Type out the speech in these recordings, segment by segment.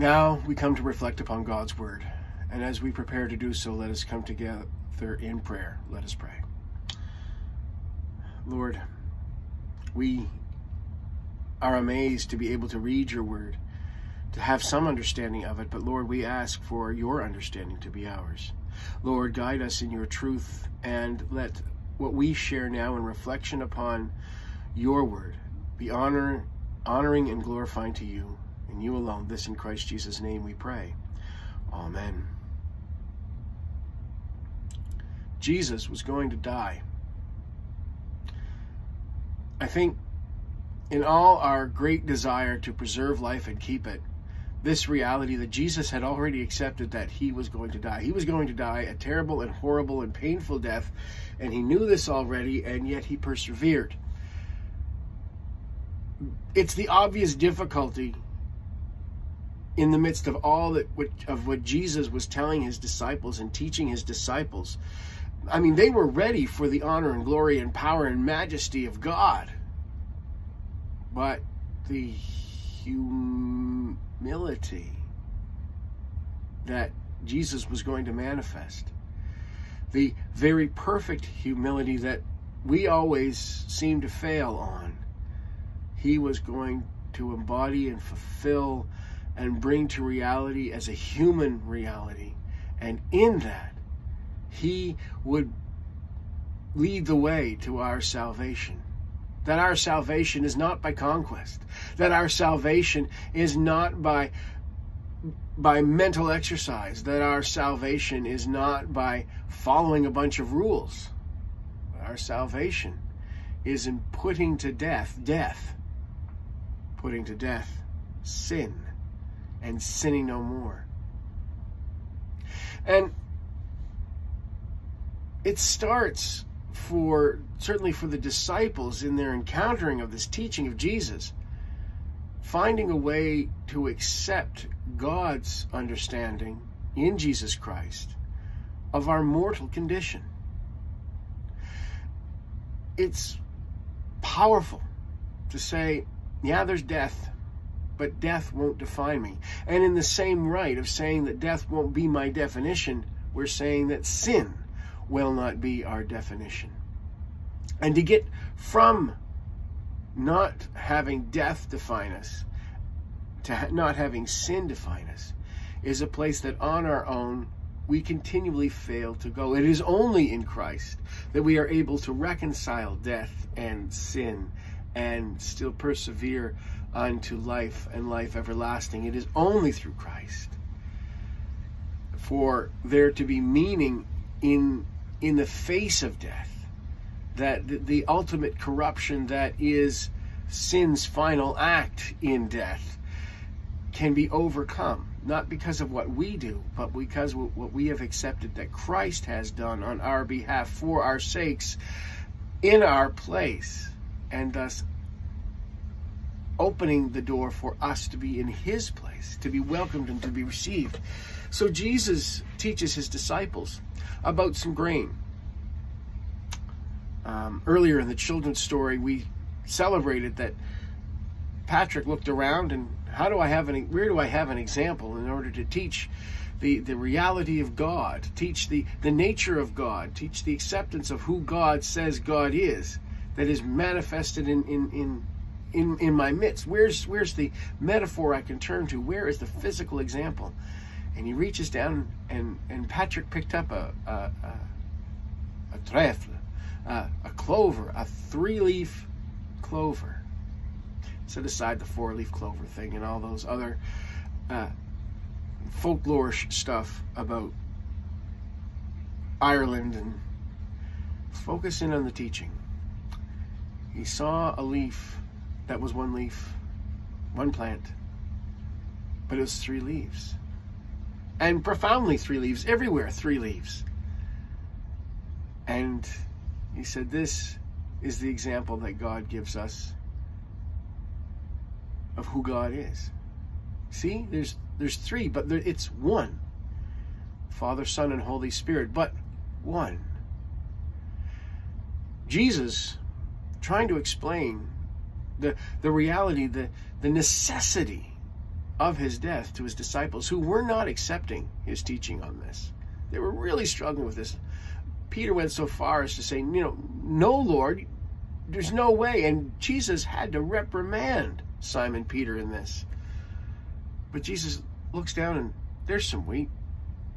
Now we come to reflect upon God's word. And as we prepare to do so, let us come together in prayer. Let us pray. Lord, we are amazed to be able to read your word, to have some understanding of it, but Lord, we ask for your understanding to be ours. Lord, guide us in your truth and let what we share now in reflection upon your word be honor, honoring and glorifying to you and you alone. This in Christ Jesus' name we pray. Amen. Jesus was going to die. I think in all our great desire to preserve life and keep it, this reality that Jesus had already accepted that he was going to die. He was going to die a terrible and horrible and painful death, and he knew this already, and yet he persevered. It's the obvious difficulty in the midst of all that of what Jesus was telling his disciples and teaching his disciples. I mean, they were ready for the honor and glory and power and majesty of God. But the humility that Jesus was going to manifest, the very perfect humility that we always seem to fail on, he was going to embody and fulfill and bring to reality as a human reality. And in that, he would lead the way to our salvation. That our salvation is not by conquest. That our salvation is not by by mental exercise. That our salvation is not by following a bunch of rules. Our salvation is in putting to death death. Putting to death sin and sinning no more. And it starts for certainly for the disciples in their encountering of this teaching of Jesus, finding a way to accept God's understanding in Jesus Christ of our mortal condition. It's powerful to say, yeah, there's death, but death won't define me. And in the same right of saying that death won't be my definition, we're saying that sin will not be our definition. And to get from not having death define us to not having sin define us is a place that on our own we continually fail to go. It is only in Christ that we are able to reconcile death and sin and still persevere unto life and life everlasting. It is only through Christ for there to be meaning in in the face of death that the, the ultimate corruption that is sin's final act in death can be overcome not because of what we do but because what we have accepted that Christ has done on our behalf for our sakes in our place and thus opening the door for us to be in his place, to be welcomed and to be received. So Jesus teaches his disciples about some grain. Um, earlier in the children's story, we celebrated that Patrick looked around and how do I have an where do I have an example in order to teach the, the reality of God, teach the, the nature of God, teach the acceptance of who God says God is, that is manifested in, in, in in, in my midst? Where's, where's the metaphor I can turn to? Where is the physical example? And he reaches down, and, and Patrick picked up a, a, a, a trèfle, a, a clover, a three leaf clover. Set aside the four leaf clover thing and all those other uh, folklore stuff about Ireland and focus in on the teaching. He saw a leaf that was one leaf, one plant, but it was three leaves. And profoundly three leaves, everywhere three leaves. And he said, This is the example that God gives us of who God is. See, there's there's three, but there, it's one. Father, Son, and Holy Spirit, but one. Jesus, trying to explain the, the reality, the, the necessity of his death to his disciples who were not accepting his teaching on this. They were really struggling with this. Peter went so far as to say, you know, no, Lord, there's no way. And Jesus had to reprimand Simon Peter in this. But Jesus looks down and there's some wheat.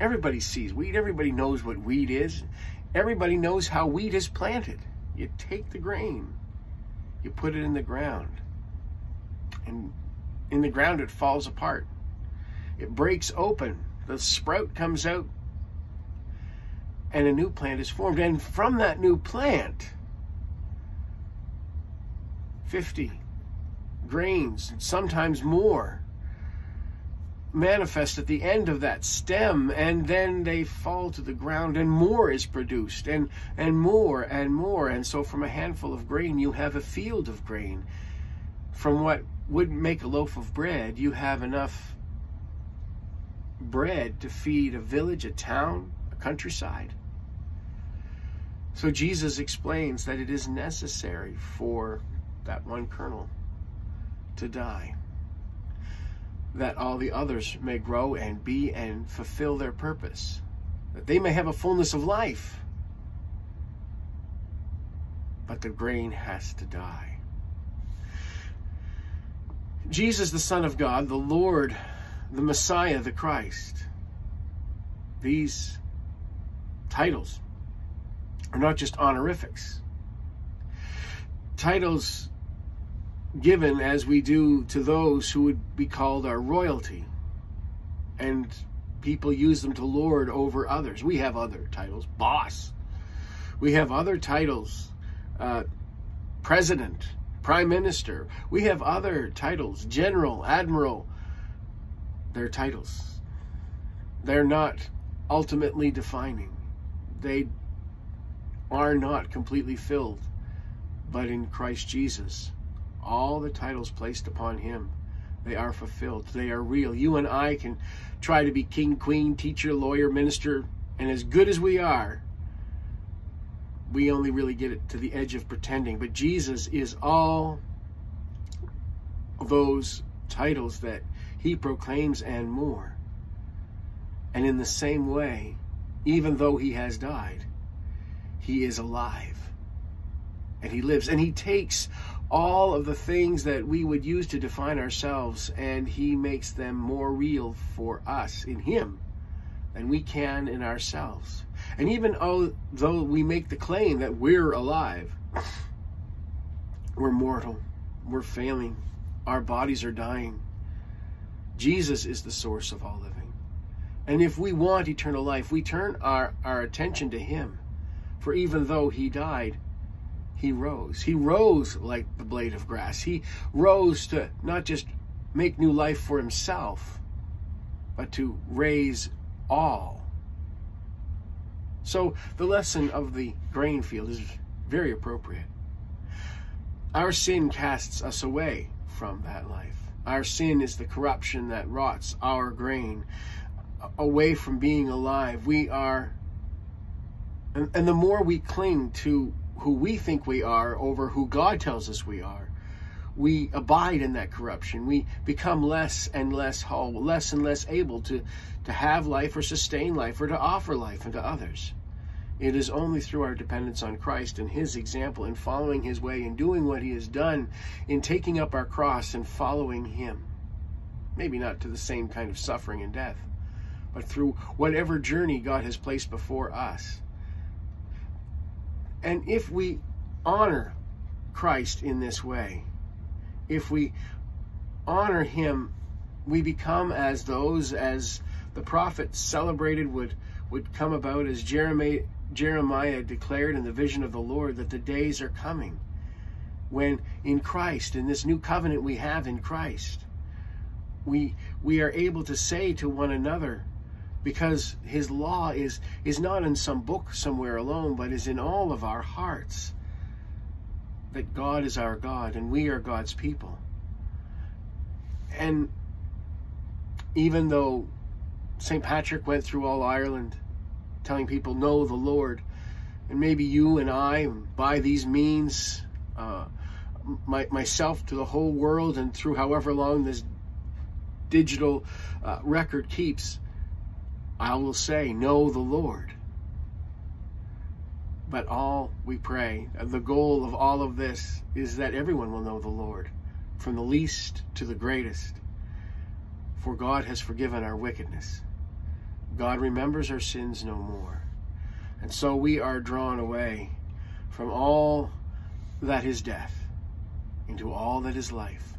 Everybody sees wheat. Everybody knows what wheat is. Everybody knows how wheat is planted. You take the grain, you put it in the ground, and in the ground it falls apart. It breaks open. The sprout comes out, and a new plant is formed. And from that new plant, 50 grains, sometimes more, manifest at the end of that stem and then they fall to the ground and more is produced and and more and more. And so from a handful of grain you have a field of grain. From what would make a loaf of bread you have enough bread to feed a village a town a countryside. So Jesus explains that it is necessary for that one kernel to die that all the others may grow and be and fulfill their purpose, that they may have a fullness of life. But the grain has to die. Jesus, the Son of God, the Lord, the Messiah, the Christ, these titles are not just honorifics. Titles given as we do to those who would be called our royalty. And people use them to lord over others. We have other titles, boss. We have other titles, uh, president, prime minister. We have other titles, general, admiral. They're titles. They're not ultimately defining. They are not completely filled, but in Christ Jesus all the titles placed upon him. They are fulfilled. They are real. You and i can try to be king queen teacher lawyer minister and as good as we are we only really get it to the edge of pretending. But jesus is all those titles that he proclaims and more. And in the same way even though he has died he is alive and he lives. And he takes all of the things that we would use to define ourselves, and He makes them more real for us in Him than we can in ourselves. And even though we make the claim that we're alive, we're mortal, we're failing, our bodies are dying. Jesus is the source of all living. And if we want eternal life, we turn our, our attention to Him. For even though He died, he rose. He rose like the blade of grass. He rose to not just make new life for himself, but to raise all. So the lesson of the grain field is very appropriate. Our sin casts us away from that life. Our sin is the corruption that rots our grain away from being alive. We are, and, and the more we cling to who we think we are over who God tells us we are, we abide in that corruption. We become less and less whole, less and less able to, to have life or sustain life or to offer life unto others. It is only through our dependence on Christ and His example in following His way and doing what He has done in taking up our cross and following Him. Maybe not to the same kind of suffering and death, but through whatever journey God has placed before us and if we honor Christ in this way, if we honor him, we become as those as the prophet celebrated would would come about as Jeremiah, Jeremiah declared in the vision of the Lord that the days are coming when in Christ, in this new covenant we have in Christ, we we are able to say to one another, because his law is is not in some book somewhere alone but is in all of our hearts that God is our God and we are God's people and even though St. Patrick went through all Ireland telling people know the Lord and maybe you and I by these means uh, my, myself to the whole world and through however long this digital uh, record keeps, I will say, know the Lord. But all we pray, the goal of all of this is that everyone will know the Lord, from the least to the greatest. For God has forgiven our wickedness. God remembers our sins no more. And so we are drawn away from all that is death into all that is life.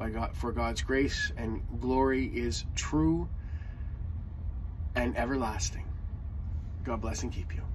By God, for God's grace and glory is true and everlasting. God bless and keep you.